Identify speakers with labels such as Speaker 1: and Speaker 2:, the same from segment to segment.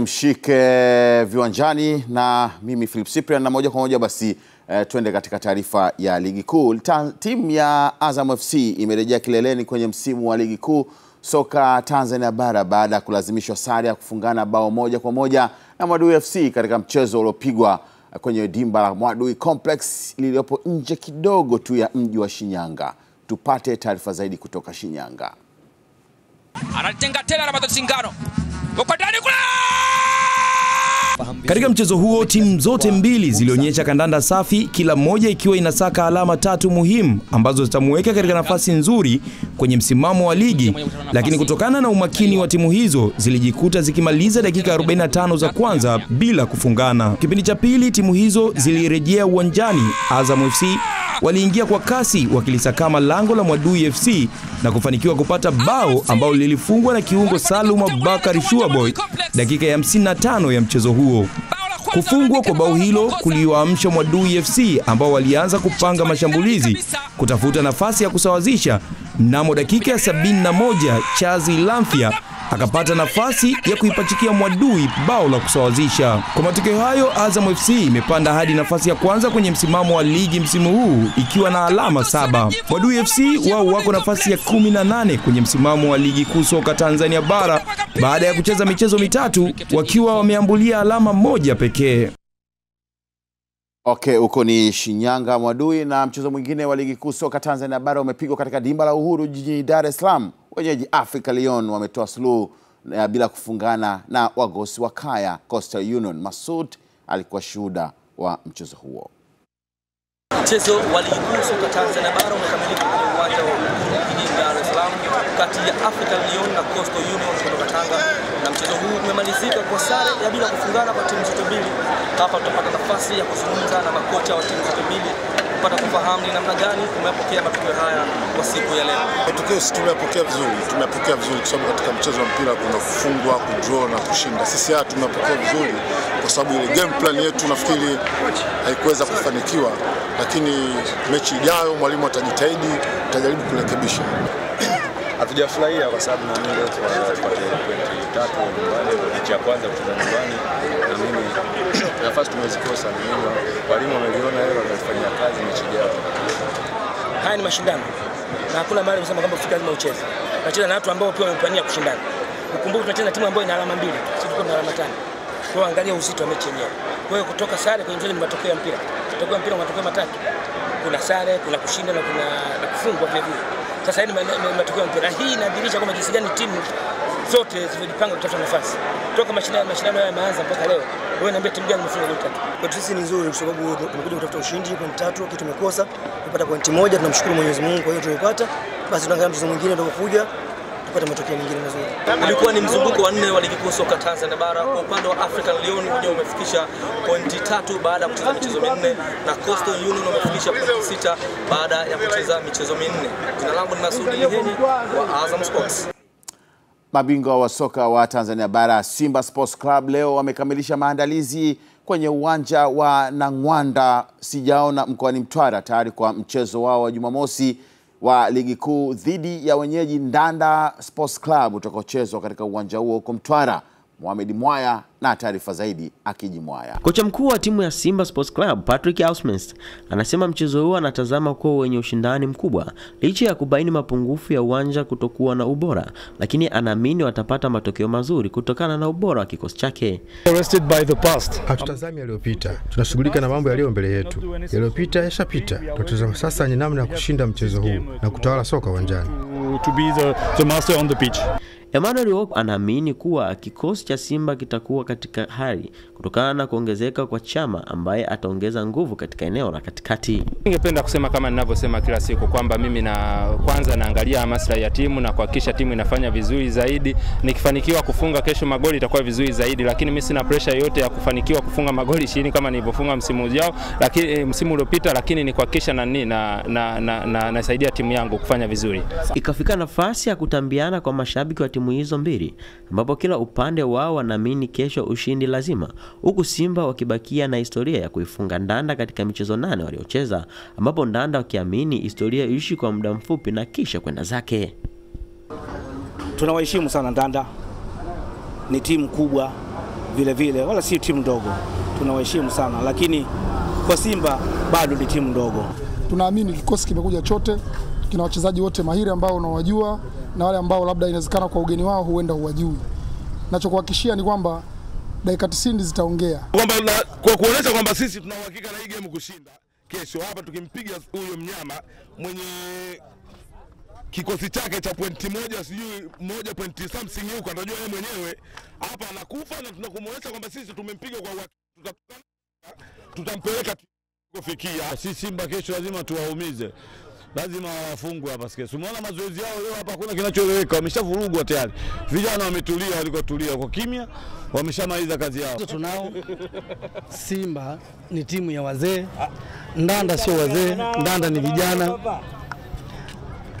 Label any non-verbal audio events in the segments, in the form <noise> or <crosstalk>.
Speaker 1: mshike viwanjani na mimi Philip Cyprian, na moja kwa moja basi eh, twende katika taarifa ya ligi kuu. Timu ya Azam FC imerejea kileleni kwenye msimu wa ligi kuu soka Tanzania bara baada ya kulazimishwa sare ya kufungana bao moja kwa moja na Mwadui FC katika mchezo uliopigwa kwenye dimba la Mwadui Complex lililopo nje kidogo tu ya mji wa Shinyanga. Tupate taarifa zaidi kutoka Shinyanga.
Speaker 2: Anatenga tena anapata singano kwa ndani kule
Speaker 3: Katika mchezo huo timu zote mbili zilionyesha kandanda safi, kila moja ikiwa inasaka alama tatu muhimu ambazo zitamuweka katika nafasi nzuri kwenye msimamo wa ligi, lakini kutokana na umakini wa timu hizo zilijikuta zikimaliza dakika 45 za kwanza bila kufungana. Kipindi cha pili timu hizo zilirejea uwanjani. Azam FC waliingia kwa kasi wakilisakama lango la Mwadui FC na kufanikiwa kupata bao ambalo lilifungwa na kiungo Salum Abubakar Shuaboy dakika ya 55 ya mchezo huo. Kufungwa kwa bao hilo kuliwaamsha Mwadui FC ambao walianza kupanga mashambulizi kutafuta nafasi ya kusawazisha. Mnamo dakika ya 71 Chazi Lamfia akapata nafasi ya kuipachikia Mwadui bao la kusawazisha. Kwa matokeo hayo, Azam FC imepanda hadi nafasi ya kwanza kwenye msimamo wa ligi msimu huu ikiwa na alama saba. Mwadui FC wao wako nafasi ya 18 kwenye msimamo wa ligi kuu soka Tanzania bara baada ya kucheza michezo mitatu wakiwa wameambulia alama moja pekee.
Speaker 1: Okay, huko ni Shinyanga Mwadui. Na mchezo mwingine wa ligi kuu soka Tanzania bara umepigwa katika dimba la Uhuru jijini Dar es Salaam. Wenyeji Africa Lyon wametoa suluhu eh, bila kufungana na wagosi wa Kaya Coastal Union. Masud alikuwa shuhuda wa mchezo huo.
Speaker 4: Mchezo wa ligi kuu soka Tanzania bara umekamilika kwenye uwanja wa Uhuru jijini Dar es Salaam kati ya Africa Lyon na Coastal Union kutoka Tanga, na mchezo huu umemalizika kwa sare ya bila kufungana kwa timu zote mbili. Hapa tutapata nafasi ya kuzungumza na makocha wa timu zote mbili kupata kufahamu ni namna gani umepokea matokeo haya kwa siku ya leo.
Speaker 5: Sisi tumepokea vizuri, tumepokea vizuri kwa sababu katika mchezo wa mpira kuna kufungwa, kudraw na kushinda. Sisi haya tumepokea vizuri kwa sababu ile game plan yetu nafikiri haikuweza kufanikiwa, lakini mechi ijayo mwalimu atajitahidi, atajaribu kurekebisha.
Speaker 6: Hatujafurahia kwa sababu naamini leo tunaweza tupate pointi tatu nyumbani, mechi ya kwanza kucheza nyumbani. Naamini <clears throat> nafasi tumezikosa, naamini walimu wameliona hilo, watalifanyia kazi mechi ijayo.
Speaker 7: haya ni mashindano na hakuna mahali kusema kwamba ufika lazima ucheze. Tunacheza na watu ambao pia wamepania kushindana. Ukumbuke tunacheza na timu ambayo ina alama mbili, sisi tuko na alama tano. Kwa angalia uzito wa mechi yenyewe. Kwa hiyo kutoka sare kwenye mchezo ni matokeo ya mpira. Matokeo ya mpira matokeo matatu. Kuna sare, kuna kushinda na kuna na kufungwa vile vile. Sasa hii ni ma- matokeo ya mpira. Hii inadhihirisha kwamba jinsi gani timu zote zimejipanga kutafuta nafasi. Toka mashindano haya yameanza mpaka leo. Wewe niambie timu gani imefunga goli tatu?
Speaker 8: Kwetu sisi ni nzuri kwa sababu tumekuja kutafuta ushindi pointi tatu, kitu tumekosa. Tumepata pointi moja, tunamshukuru Mwenyezi Mungu kwa hiyo tumepata. Basi tunaangalia mchezo mwingine utakaokuja tupate matokeo mengine mazuri.
Speaker 4: Ulikuwa ni mzunguko wa nne wa ligi kuu soka Tanzania bara. Kwa upande wa African Lyon wenyewe umefikisha pointi tatu baada ya kucheza michezo minne na Coastal Union umefikisha pointi sita baada ya kucheza michezo minne. Jina langu ni Masudi Lihenyi wa Azam Sports.
Speaker 1: Mabingwa wa soka wa Tanzania bara Simba Sports Club leo wamekamilisha maandalizi kwenye uwanja wa Nang'wanda Sijaona mkoani Mtwara tayari kwa mchezo wao wa Jumamosi wa ligi kuu dhidi ya wenyeji Ndanda Sports Club utakaochezwa katika uwanja huo huko Mtwara. Mohamed Mwaya na taarifa zaidi akiji Mwaya.
Speaker 9: Kocha mkuu wa timu ya Simba Sports Club Patrick Ausmans anasema mchezo huo anatazama kuwa wenye ushindani mkubwa licha ya kubaini mapungufu ya uwanja kutokuwa na ubora, lakini anaamini watapata matokeo mazuri kutokana na ubora wa kikosi chake.
Speaker 10: Hatutazami yaliyopita, tunashughulika na mambo yaliyo mbele yetu. Yaliyopita yashapita, tunatazama sasa ni namna ya kushinda mchezo huu na kutawala soka uwanjani.
Speaker 9: Emmanuel Hope anaamini kuwa kikosi cha Simba kitakuwa katika hali kutokana na kuongezeka kwa Chama ambaye ataongeza nguvu katika eneo la katikati.
Speaker 11: Ningependa kusema kama ninavyosema kila siku kwamba mimi na kwanza naangalia maslahi ya timu na kuhakikisha timu inafanya vizuri zaidi. Nikifanikiwa kufunga kesho magoli itakuwa vizuri zaidi, lakini mimi sina pressure yoyote ya kufanikiwa kufunga magoli ishirini kama nilivyofunga msimu ujao, lakini eh, msimu uliopita, lakini ni kuhakikisha na nini na na, na, na, nasaidia timu yangu kufanya vizuri.
Speaker 9: Ikafika nafasi ya kutambiana kwa mashabiki wa timu hizo mbili, ambapo kila upande wao wanaamini kesho ushindi lazima, huku Simba wakibakia na historia ya kuifunga Ndanda katika michezo nane waliocheza, ambapo Ndanda wakiamini historia iishi kwa muda mfupi na kisha kwenda zake.
Speaker 12: Tunawaheshimu sana Ndanda, ni timu kubwa, vile vile, wala si timu ndogo, tunawaheshimu sana, lakini kwa Simba bado ni timu ndogo.
Speaker 13: Tunaamini kikosi kimekuja chote, kina wachezaji wote mahiri ambao unawajua na wale ambao labda inawezekana kwa ugeni wao huenda huwajui. Nachokuhakikishia ni kwamba dakika 90 zitaongea.
Speaker 14: kwamba kwa kuonesha kwamba sisi tuna uhakika na hii game kushinda kesho hapa, tukimpiga huyo mnyama mwenye kikosi chake cha pointi moja sijui moja pointi something huko, atajua yeye mwenyewe hapa anakufa, na tunakumuonesha kwamba sisi tumempiga kwa uhakika, tuta- tutampeleka kufikia.
Speaker 15: Sisi Simba kesho lazima tuwaumize, lazima wafungwe hapa Sikia, Umeona mazoezi yao leo hapa, hakuna kinachoeleweka, wameshavurugwa tayari. Vijana wametulia, walikotulia kwa kimya, wameshamaliza kazi yao.
Speaker 16: Tunao Simba ni timu ya wazee, Ndanda sio wazee, Ndanda ni vijana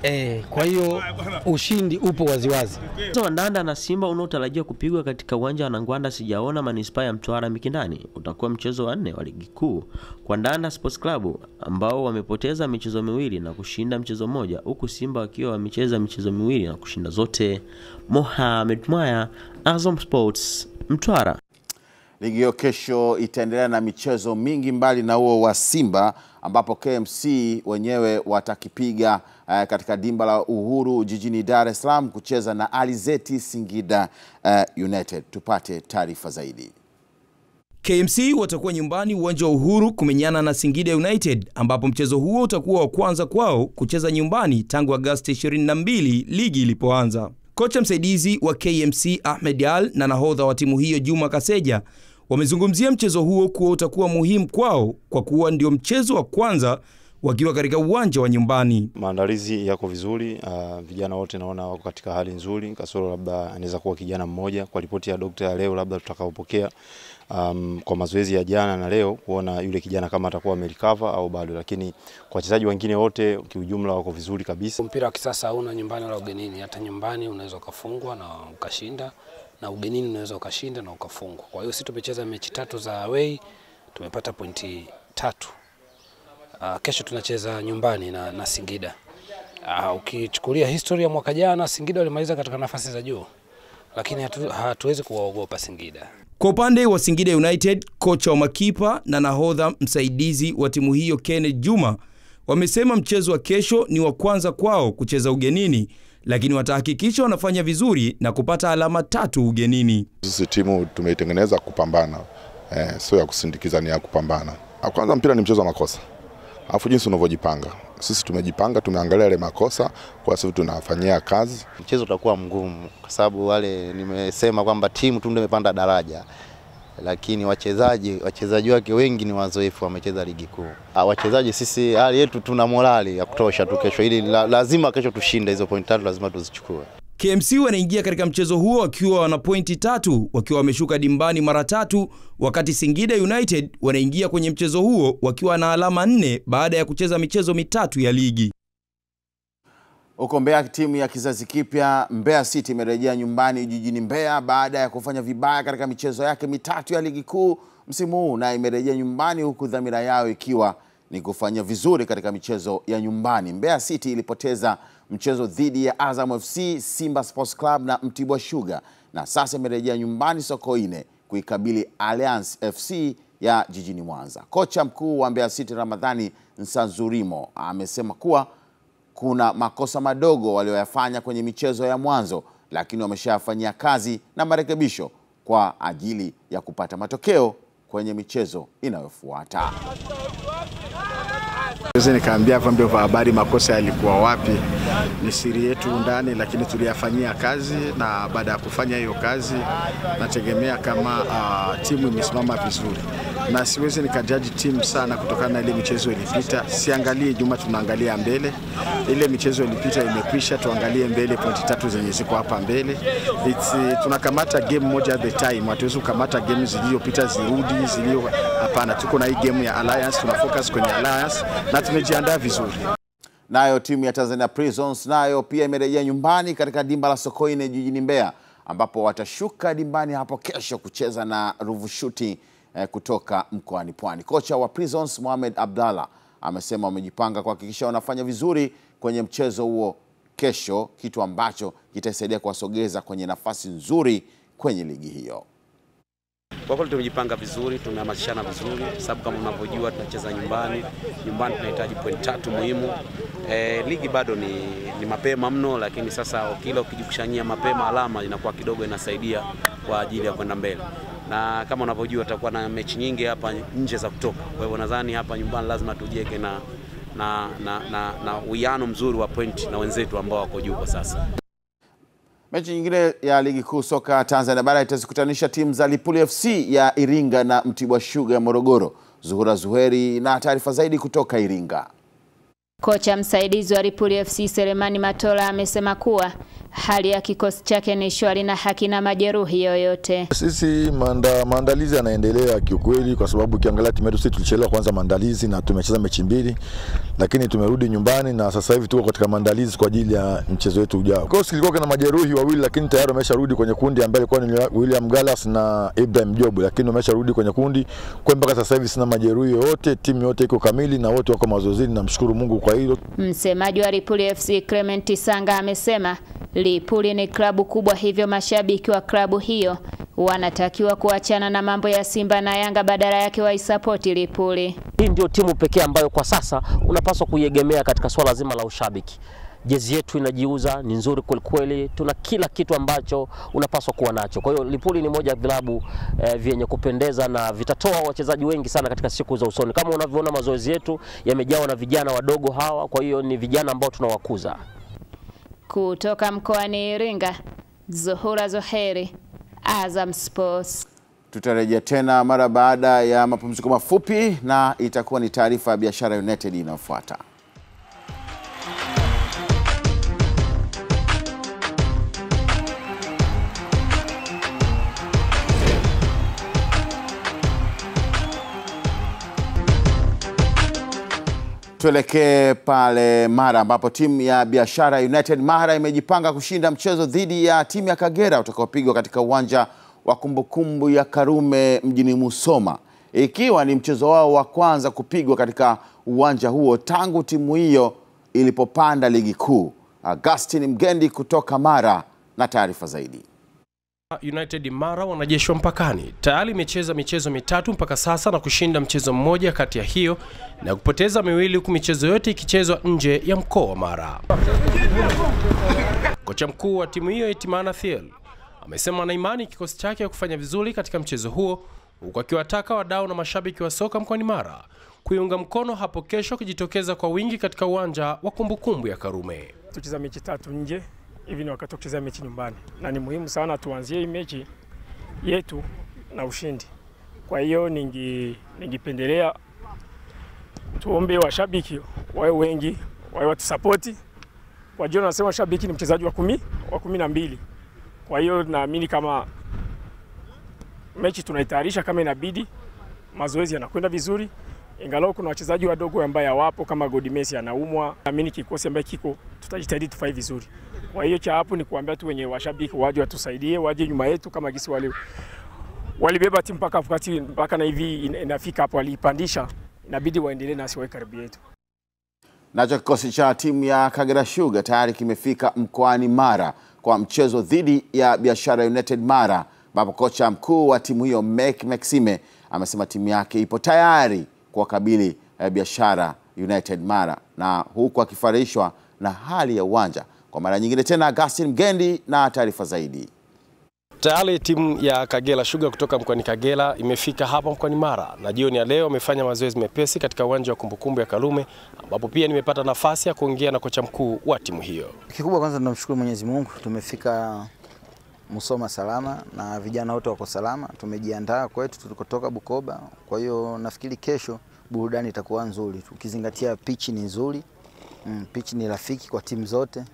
Speaker 16: e, kwa hiyo ushindi upo waziwazi.
Speaker 9: Mchezo wa Ndanda na Simba unaotarajiwa kupigwa katika uwanja wa Nangwanda sijaona manispaa ya Mtwara Mikindani utakuwa mchezo wa nne wa ligi kuu kwa Ndanda Sports Club ambao wamepoteza michezo miwili na kushinda mchezo mmoja huku Simba wakiwa wamecheza michezo miwili na kushinda zote. Mohamed Mwaya, Azam Sports, Mtwara.
Speaker 1: Ligi hiyo kesho itaendelea na michezo mingi mbali na huo wa Simba ambapo KMC wenyewe watakipiga uh, katika dimba la Uhuru jijini Dar es Salaam kucheza na Alizeti Singida uh, United. Tupate taarifa zaidi.
Speaker 3: KMC watakuwa nyumbani uwanja wa Uhuru kumenyana na Singida United ambapo mchezo huo utakuwa wa kwanza kwao kucheza nyumbani tangu Agosti 22 ligi ilipoanza. Kocha msaidizi wa KMC Ahmed Al na nahodha wa timu hiyo Juma Kaseja wamezungumzia mchezo huo kuwa utakuwa muhimu kwao kwa kuwa ndio mchezo wa kwanza wakiwa katika uwanja wa nyumbani.
Speaker 17: Maandalizi yako vizuri. Uh, vijana wote naona wako katika hali nzuri, kasoro labda anaweza kuwa kijana mmoja. Kwa ripoti ya dokta ya leo labda tutakaopokea um, kwa mazoezi ya jana na leo, kuona yule kijana kama atakuwa amerecover au bado, lakini kwa wachezaji wengine wote kiujumla wako vizuri kabisa.
Speaker 18: Mpira wa kisasa hauna nyumbani wala ugenini. Hata nyumbani unaweza ukafungwa na ukashinda, na ugenini unaweza ukashinda na ukafungwa. Kwa hiyo sisi tumecheza mechi tatu za away, tumepata pointi tatu. Uh, kesho tunacheza nyumbani na, na Singida. Uh, ukichukulia historia ya mwaka jana Singida walimaliza katika nafasi za juu, lakini hatu, hatuwezi kuwaogopa Singida.
Speaker 3: Kwa upande wa Singida United, kocha wa makipa na nahodha msaidizi wa timu hiyo Kenneth Juma wamesema mchezo wa kesho ni wa kwanza kwao kucheza ugenini, lakini watahakikisha wanafanya vizuri na kupata alama tatu ugenini.
Speaker 5: Sisi timu tumeitengeneza kupambana, eh, sio ya kusindikiza, ni ya kupambana. Kwanza mpira ni mchezo wa makosa, alafu jinsi unavyojipanga. Sisi tumejipanga, tumeangalia yale makosa, kwa sababu tunafanyia kazi.
Speaker 19: Mchezo utakuwa mgumu kwa sababu wale, nimesema kwamba timu tu ndio imepanda daraja, lakini wachezaji wachezaji wake wengi ni wazoefu, wamecheza ligi kuu. Ah, Wachezaji sisi hali yetu tuna morali ya kutosha tu kesho, ili la, lazima kesho tushinde hizo pointi tatu, lazima tuzichukue.
Speaker 3: KMC wanaingia katika mchezo huo wakiwa wana pointi tatu wakiwa wameshuka dimbani mara tatu, wakati Singida United wanaingia kwenye mchezo huo wakiwa na alama nne baada ya kucheza michezo mitatu ya ligi.
Speaker 1: Huko Mbeya, timu ya kizazi kipya Mbeya City imerejea nyumbani jijini Mbeya baada ya kufanya vibaya katika michezo yake mitatu ya ligi kuu msimu huu, na imerejea nyumbani huku dhamira yao ikiwa ni kufanya vizuri katika michezo ya nyumbani. Mbeya City ilipoteza mchezo dhidi ya Azam FC, Simba Sports Club na Mtibwa Sugar, na sasa imerejea nyumbani Sokoine kuikabili Alliance FC ya jijini Mwanza. Kocha mkuu wa Mbeya City Ramadhani Nsanzurimo amesema kuwa kuna makosa madogo walioyafanya kwenye michezo ya mwanzo, lakini wameshayafanyia kazi na marekebisho kwa ajili ya kupata matokeo kwenye michezo inayofuata.
Speaker 20: Siwezi nikaambia vyombo vya habari makosa yalikuwa wapi, ni siri yetu ndani, lakini tuliyafanyia kazi, na baada ya kufanya hiyo kazi nategemea kama uh, timu imesimama vizuri, na siwezi nikajaji timu sana kutokana na ile michezo ilipita. Siangalie nyuma, tunaangalia mbele. Ile michezo ilipita imekwisha, tuangalie mbele, pointi tatu zenye ziko hapa mbele. It's, uh, tunakamata game moja at the time, hatuwezi kukamata game zilizopita zirudi zilio. Hapana, tuko na hii game ya Alliance, tuna focus kwenye Alliance na tumejiandaa vizuri.
Speaker 1: Nayo timu ya Tanzania Prisons nayo pia imerejea nyumbani katika dimba la Sokoine jijini Mbeya, ambapo watashuka dimbani hapo kesho kucheza na Ruvu Shooting eh, kutoka mkoani Pwani. Kocha wa Prisons Mohamed Abdallah amesema wamejipanga kuhakikisha wanafanya vizuri kwenye mchezo huo kesho, kitu ambacho kitasaidia kuwasogeza kwenye nafasi nzuri kwenye ligi hiyo.
Speaker 21: Kwa kweli tumejipanga vizuri, tumehamasishana vizuri, sababu kama unavyojua tunacheza nyumbani. Nyumbani tunahitaji point tatu muhimu. E, ligi bado ni, ni mapema mno, lakini sasa kila ukijikushanyia mapema alama inakuwa kidogo inasaidia kwa ajili ya kwenda mbele na kama unavyojua tutakuwa na mechi nyingi hapa nje za kutoka. Kwa hivyo nadhani hapa nyumbani lazima tujieke na na na na, na uwiano mzuri wa point na wenzetu ambao wako juu kwa sasa.
Speaker 1: Mechi nyingine ya ligi kuu soka Tanzania bara itazikutanisha timu za Lipuli FC ya Iringa na Mtibwa Sugar ya Morogoro. Zuhura Zuheri na taarifa zaidi kutoka Iringa.
Speaker 22: Kocha msaidizi wa Lipuli FC Selemani Matola amesema kuwa hali ya kikosi chake ni shwari na hakina majeruhi yoyote.
Speaker 23: Sisi manda, maandalizi yanaendelea kiukweli, kwa sababu ukiangalia timu yetu sisi tulichelewa kwanza maandalizi na tumecheza mechi mbili, lakini tumerudi nyumbani na sasa hivi tuko katika maandalizi kwa ajili ya mchezo wetu ujao. Kikosi kilikuwa kina majeruhi wawili, lakini tayari wamesharudi kwenye kundi ambaye alikuwa ni William Gallas na Ibrahim Jobu, lakini wamesharudi kwenye kundi. Kwa mpaka sasa hivi sina majeruhi yoyote, timu yote iko kamili na wote wako mazoezini, namshukuru Mungu kwa hilo.
Speaker 22: Msemaji wa Lipuli FC Clement Sanga amesema Lipuli ni klabu kubwa, hivyo mashabiki wa klabu hiyo wanatakiwa kuachana na mambo ya Simba na Yanga, badala yake waisapoti Lipuli.
Speaker 24: Hii ndio timu pekee ambayo kwa sasa unapaswa kuiegemea katika swala zima la ushabiki. Jezi yetu inajiuza, ni nzuri kwelikweli, tuna kila kitu ambacho unapaswa kuwa nacho. Kwa hiyo Lipuli ni moja ya vilabu eh, vyenye kupendeza na vitatoa wachezaji wengi sana katika siku za usoni. Kama unavyoona mazoezi yetu yamejawa na vijana wadogo hawa, kwa hiyo ni vijana ambao tunawakuza.
Speaker 22: Kutoka mkoani Iringa, Zuhura Zoheri, Azam Sports.
Speaker 1: Tutarejea tena mara baada ya mapumziko mafupi na itakuwa ni taarifa ya Biashara United inayofuata. Tuelekee pale Mara ambapo timu ya Biashara United Mara imejipanga kushinda mchezo dhidi ya timu ya Kagera utakaopigwa katika uwanja wa kumbukumbu ya Karume mjini Musoma, ikiwa ni mchezo wao wa kwanza kupigwa katika uwanja huo tangu timu hiyo ilipopanda ligi kuu. Augustine Mgendi kutoka Mara na taarifa zaidi.
Speaker 25: United Mara wanajeshi wa mpakani tayari imecheza michezo mitatu mpaka sasa na kushinda mchezo mmoja kati ya hiyo na kupoteza miwili huku michezo yote ikichezwa nje ya mkoa wa Mara. Kocha mkuu wa timu hiyo Itimana Thiel amesema ana imani kikosi chake kufanya vizuri katika mchezo huo huku akiwataka wadau na mashabiki wa soka mkoani Mara kuiunga mkono hapo kesho kujitokeza kwa wingi katika uwanja wa kumbukumbu ya Karume.
Speaker 26: Tucheza mechi tatu nje hivi ni wakati wa kucheza mechi nyumbani, na ni muhimu sana tuanzie hii mechi yetu na ushindi. Kwa hiyo ningi ningipendelea tuombe washabiki wawe wengi, wawe watusapoti. Hiyo nasema shabiki ni mchezaji wa kumi, wa kumi na mbili. Kwa hiyo naamini kama mechi tunaitayarisha kama inabidi, mazoezi yanakwenda vizuri, ingalau kuna wachezaji wadogo ambaye hawapo kama God Messi anaumwa. Naamini kikosi ambaye kiko tutajitahidi tufai vizuri. Kwa hiyo cha hapo ni kuambia tu wenye washabiki waje watusaidie, waje nyuma yetu kama gisi wale walibeba timu mpaka wakati mpaka na hivi inafika hapo waliipandisha, inabidi waendelee nasi wawe karibu yetu.
Speaker 1: Nacho kikosi cha timu ya Kagera Sugar tayari kimefika mkoani Mara kwa mchezo dhidi ya Biashara United Mara, ambapo kocha mkuu wa timu hiyo Mek Maxime amesema timu yake ipo tayari kuwakabili eh, Biashara United Mara, na huku akifarishwa na hali ya uwanja. Kwa mara nyingine tena, Agustin Mgendi na taarifa zaidi.
Speaker 25: Tayari timu ya Kagera Sugar kutoka mkoani Kagera imefika hapa mkoani Mara na jioni ya leo wamefanya mazoezi mepesi katika uwanja wa kumbukumbu ya Karume, ambapo pia nimepata nafasi ya kuongea na kocha mkuu wa timu hiyo.
Speaker 27: Kikubwa kwanza tunamshukuru Mwenyezi Mungu, tumefika Musoma salama na vijana wote wako salama. Tumejiandaa kwetu tulikotoka Bukoba, kwa hiyo nafikiri kesho burudani itakuwa nzuri, ukizingatia pichi ni nzuri mm, pichi ni rafiki kwa timu zote.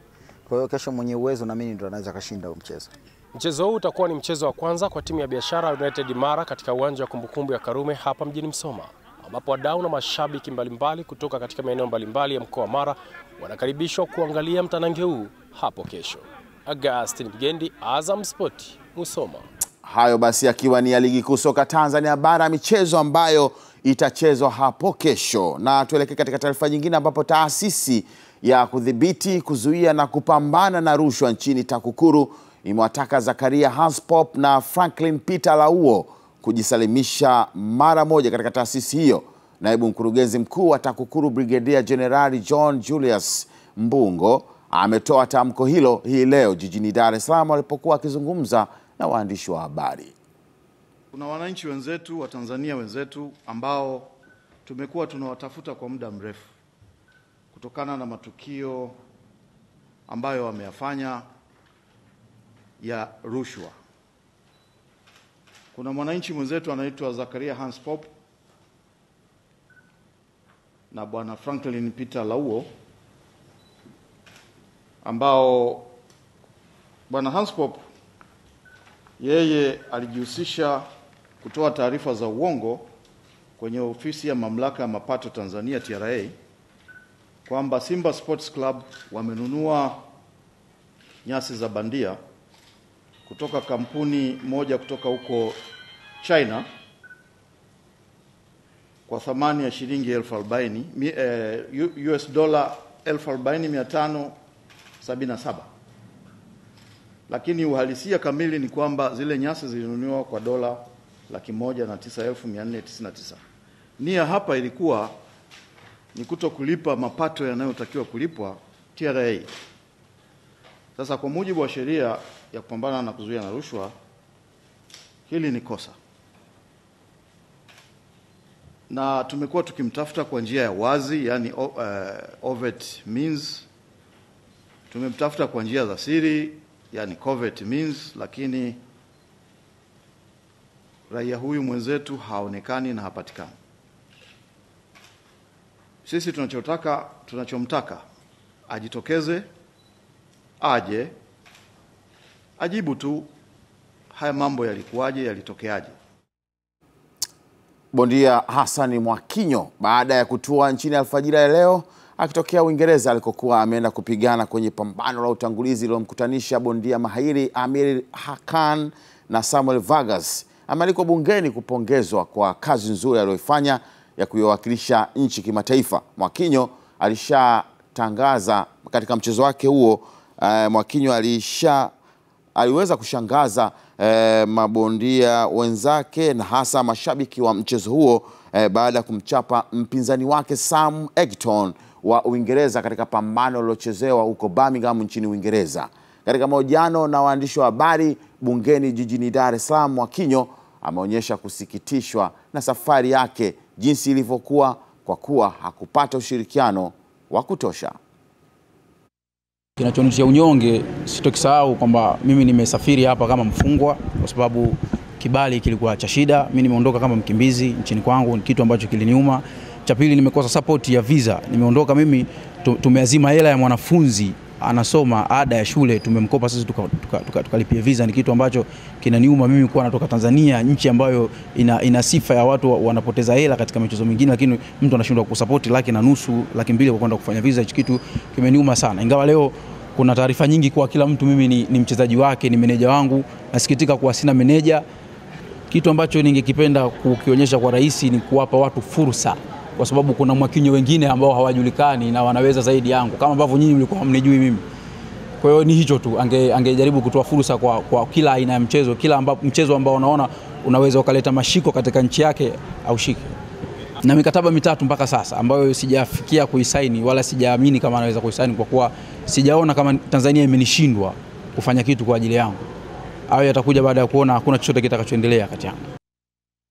Speaker 27: Kwa hiyo kesho mwenye uwezo na mimi ndo anaweza kashinda huo mchezo.
Speaker 25: Mchezo huu utakuwa ni mchezo wa kwanza kwa timu ya Biashara United Mara katika uwanja wa kumbukumbu ya Karume hapa mjini Msoma, ambapo wadau na mashabiki mbalimbali kutoka katika maeneo mbalimbali ya mkoa wa Mara wanakaribishwa kuangalia mtanange huu hapo kesho. Augustine Mgendi, Azam Sport, Musoma.
Speaker 1: Hayo basi akiwa ni ya ligi kuu soka Tanzania bara, michezo ambayo itachezwa hapo kesho. Na tuelekee katika taarifa nyingine, ambapo taasisi ya kudhibiti, kuzuia na kupambana na rushwa nchini TAKUKURU imewataka Zakaria Hanspop na Franklin Peter Lauo kujisalimisha mara moja katika taasisi hiyo. Naibu mkurugenzi mkuu wa TAKUKURU Brigedia Jenerali John Julius Mbungo ametoa tamko hilo hii leo jijini Dar es Salaam alipokuwa akizungumza na waandishi wa habari.
Speaker 28: Kuna wananchi wenzetu wa Tanzania wenzetu ambao tumekuwa tunawatafuta kwa muda mrefu kutokana na matukio ambayo wameyafanya ya rushwa. Kuna mwananchi mwenzetu anaitwa Zakaria Hans Pop na bwana Franklin Peter Lauo ambao bwana Hans Pop yeye alijihusisha kutoa taarifa za uongo kwenye ofisi ya mamlaka ya mapato Tanzania TRA kwamba Simba Sports Club wamenunua nyasi za bandia kutoka kampuni moja kutoka huko China kwa thamani ya shilingi elfu arobaini eh, US dola elfu arobaini mia tano sabini na saba lakini uhalisia kamili ni kwamba zile nyasi zilinunuliwa kwa dola laki moja na tisa elfu mia nne tisini na tisa. Nia hapa ilikuwa ni kuto kulipa mapato yanayotakiwa kulipwa TRA. Sasa kwa mujibu wa sheria ya kupambana na kuzuia na rushwa, hili ni kosa, na tumekuwa tukimtafuta kwa njia ya wazi, yani uh, overt means. Tumemtafuta kwa njia za siri, yani covert means, lakini raia huyu mwenzetu haonekani na hapatikani. Sisi tunachotaka tunachomtaka ajitokeze, aje, ajibu tu haya mambo yalikuwaje, yalitokeaje.
Speaker 1: Bondia Hassan Mwakinyo baada ya kutua nchini alfajira ya leo akitokea Uingereza alikokuwa ameenda kupigana kwenye pambano la utangulizi lilomkutanisha bondia mahiri Amir Hakan na Samuel Vargas amealikwa bungeni kupongezwa kwa kazi nzuri aliyoifanya ya kuiwakilisha nchi kimataifa. Mwakinyo alishatangaza katika mchezo wake huo uh, Mwakinyo alisha aliweza kushangaza eh, mabondia wenzake na hasa mashabiki wa mchezo huo eh, baada ya kumchapa mpinzani wake Sam Egton wa Uingereza katika pambano lilochezewa huko Birmingham nchini Uingereza. Katika mahojiano na waandishi wa habari bungeni jijini Dar es Salaam, Mwakinyo ameonyesha kusikitishwa na safari yake jinsi ilivyokuwa kwa kuwa hakupata ushirikiano wa kutosha.
Speaker 29: Kinachonitia unyonge, sitokisahau kwamba mimi nimesafiri hapa kama mfungwa, kwa sababu kibali kilikuwa cha shida. Mimi nimeondoka kama mkimbizi nchini kwangu, ni kitu ambacho kiliniuma. Cha pili, nimekosa support ya visa. Nimeondoka mimi, tumeazima hela ya mwanafunzi anasoma ada ya shule tumemkopa sisi tukalipia tuka, tuka, tuka visa. Ni kitu ambacho kinaniuma mimi kuwa natoka Tanzania, nchi ambayo ina, ina sifa ya watu wanapoteza hela katika michezo mingine, lakini mtu anashindwa kusapoti laki na nusu laki mbili kwa kwenda kufanya visa. Hichi kitu kimeniuma sana, ingawa leo kuna taarifa nyingi kwa kila mtu mimi ni, ni mchezaji wake, ni meneja wangu. Nasikitika kuwa sina meneja. Kitu ambacho ningekipenda kukionyesha kwa rais ni kuwapa watu fursa kwa sababu kuna Mwakinyo wengine ambao hawajulikani na wanaweza zaidi yangu kama ambavyo nyinyi mlikuwa mnijui mimi. Kwa hiyo ni hicho tu, angejaribu ange, kutoa fursa kwa, kwa kila aina ya mchezo, kila amba, mchezo ambao unaona unaweza ukaleta mashiko katika nchi yake aushike. Na mikataba mitatu mpaka sasa ambayo sijafikia kuisaini wala sijaamini kama anaweza kuisaini kwa kuwa sijaona kama Tanzania imenishindwa kufanya kitu kwa ajili yangu. Hayo yatakuja baada ya kuona hakuna chochote kitakachoendelea kati yangu.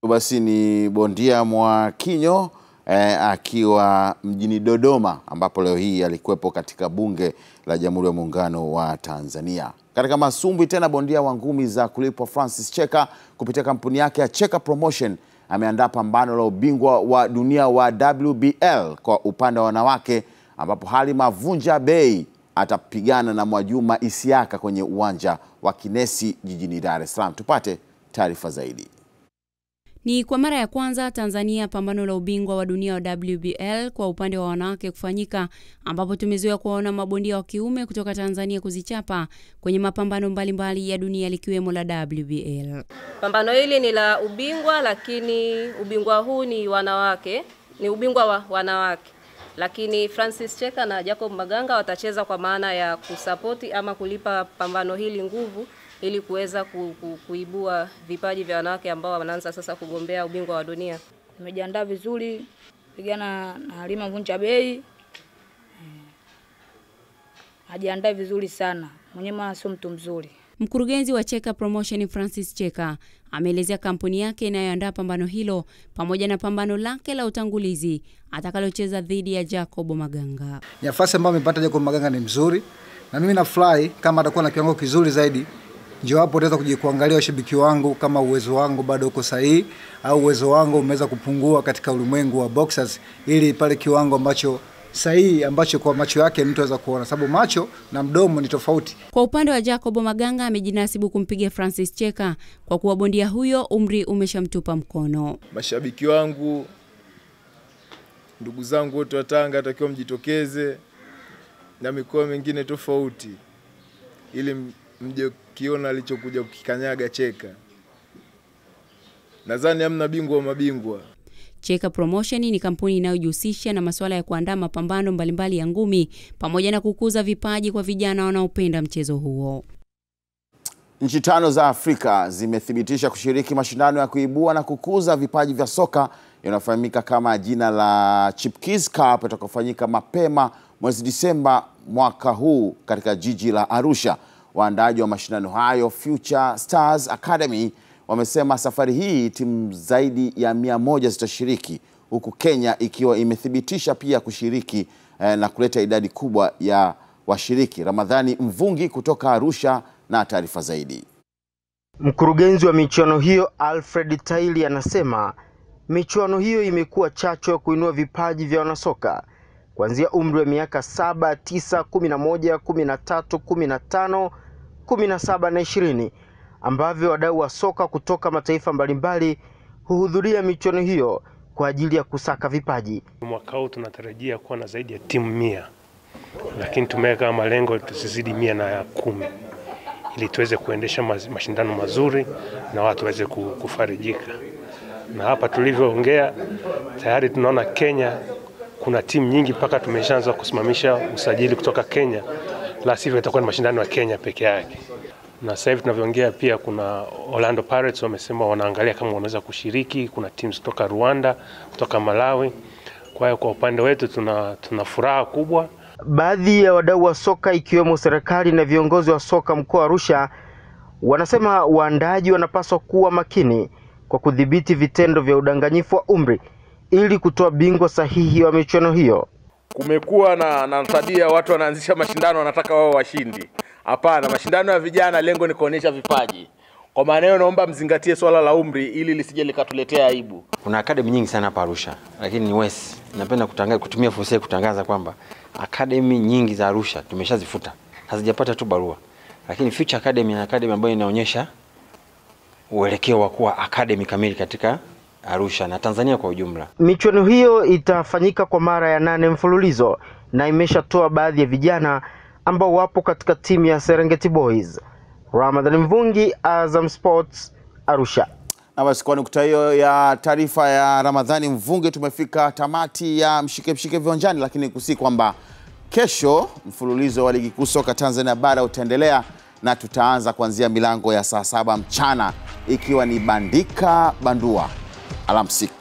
Speaker 1: Basi ni bondia Mwakinyo eh, akiwa mjini Dodoma ambapo leo hii alikuwepo katika bunge la Jamhuri ya Muungano wa Tanzania. Katika masumbwi tena, bondia wa ngumi za kulipwa Francis Cheka kupitia kampuni yake ya Cheka Promotion ameandaa pambano la ubingwa wa dunia wa WBL kwa upande wa wanawake ambapo Halima mavunja Bei atapigana na Mwajuma Isiaka kwenye uwanja wa Kinesi jijini Dar es Salaam. Tupate taarifa zaidi.
Speaker 30: Ni kwa mara ya kwanza Tanzania pambano la ubingwa wa dunia wa WBL kwa upande wa wanawake kufanyika, ambapo tumezoea kuwaona mabondia wa kiume kutoka Tanzania kuzichapa kwenye mapambano mbalimbali mbali ya dunia likiwemo la WBL.
Speaker 31: Pambano hili ni la ubingwa, lakini ubingwa huu ni wanawake, ni ubingwa wa wanawake, lakini Francis Cheka na Jacob Maganga watacheza kwa maana ya kusapoti ama kulipa pambano hili nguvu ili kuweza ku, ku, kuibua vipaji vya wanawake ambao wanaanza sasa kugombea ubingwa wa dunia.
Speaker 32: Nimejiandaa vizuri pigana na Halima Vunja Bei. Ajiandae vizuri sana, mwenyewe maana sio mtu mzuri.
Speaker 30: Mkurugenzi wa Cheka Promotion Francis Cheka ameelezea kampuni yake inayoandaa pambano hilo pamoja na pambano lake la utangulizi atakalocheza dhidi ya Jacob Maganga.
Speaker 33: Nafasi ambayo amepata Jacob Maganga ni mzuri, na mimi nafurahi kama atakuwa na kiwango kizuri zaidi, ndio hapo utaweza kujikuangalia washabiki wangu kama uwezo wangu bado uko sahihi au uwezo wangu umeweza kupungua katika ulimwengu wa boxers, ili pale kiwango ambacho sahihi ambacho kwa macho yake mtu aweza kuona, sababu macho na mdomo ni tofauti.
Speaker 30: Kwa upande wa Jacob Maganga amejinasibu kumpiga Francis Cheka kwa kuwa bondia huyo umri umeshamtupa mkono.
Speaker 34: Mashabiki wangu, ndugu zangu wote wa Tanga, atakiwa mjitokeze na mikoa mingine tofauti, ili mje kiona alichokuja kukikanyaga Cheka. Nadhani hamna bingwa wa mabingwa.
Speaker 30: Cheka Promotion ni kampuni inayojihusisha na masuala ya kuandaa mapambano mbalimbali ya ngumi pamoja na kukuza vipaji kwa vijana wanaopenda mchezo huo.
Speaker 1: Nchi tano za Afrika zimethibitisha kushiriki mashindano ya kuibua na kukuza vipaji vya soka yanayofahamika kama jina la Chipkiz Cup yatakayofanyika mapema mwezi Disemba mwaka huu katika jiji la Arusha. Waandaaji wa mashindano hayo Future Stars Academy wamesema safari hii timu zaidi ya mia moja zitashiriki huku Kenya ikiwa imethibitisha pia kushiriki eh, na kuleta idadi kubwa ya washiriki. Ramadhani Mvungi kutoka Arusha na taarifa zaidi.
Speaker 35: Mkurugenzi wa michuano hiyo Alfred Taili anasema michuano hiyo imekuwa chachu ya kuinua vipaji vya wanasoka kuanzia umri wa miaka saba, tisa, kumi na moja, kumi na tatu, kumi na tano, kumi na saba na ishirini ambavyo wadau wa soka kutoka mataifa mbalimbali huhudhuria michuano hiyo kwa ajili ya kusaka vipaji.
Speaker 36: Mwaka huu tunatarajia kuwa na zaidi ya timu mia, lakini tumeweka malengo tusizidi mia na kumi ili tuweze kuendesha mashindano mazuri na watu waweze kufarijika. Na hapa tulivyoongea tayari tunaona Kenya kuna timu nyingi mpaka tumeshaanza kusimamisha usajili kutoka Kenya, la sivyo itakuwa ni mashindano ya Kenya peke yake na sasa hivi tunavyoongea pia kuna Orlando Pirates wamesema wanaangalia kama wanaweza kushiriki. Kuna teams kutoka Rwanda, kutoka Malawi. Kwa hiyo kwa upande wetu tuna, tuna furaha kubwa.
Speaker 35: Baadhi ya wadau wa soka ikiwemo serikali na viongozi wa soka mkoa wa Arusha wanasema waandaaji wanapaswa kuwa makini kwa kudhibiti vitendo vya udanganyifu wa umri ili kutoa bingwa sahihi wa michuano hiyo.
Speaker 37: Kumekuwa na, na tabia watu wanaanzisha mashindano wanataka wao washindi. Hapana, mashindano ya vijana lengo ni kuonyesha vipaji. Kwa maana hiyo, naomba mzingatie swala la umri ili lisije likatuletea aibu.
Speaker 38: Kuna akademi nyingi sana hapa Arusha, lakini ni wesi. Napenda kutangaza, kutumia fursa kutangaza kwamba akademi nyingi za Arusha tumeshazifuta, hazijapata tu barua, lakini Future Academy ni akademi ambayo inaonyesha uelekeo wa kuwa akademi kamili katika Arusha na Tanzania kwa ujumla.
Speaker 35: Michuano hiyo itafanyika kwa mara ya nane mfululizo na imeshatoa baadhi ya vijana ambao wapo katika timu ya Serengeti Boys. Ramadhani Mvungi, Azam Sports, Arusha.
Speaker 1: Na basi kwa nukta hiyo ya taarifa ya Ramadhani Mvungi tumefika tamati ya mshike mshike viwanjani, lakini kusi kwamba kesho mfululizo wa ligi kuu soka Tanzania bara utaendelea na tutaanza kuanzia milango ya saa saba mchana ikiwa ni bandika bandua. and I'm sick.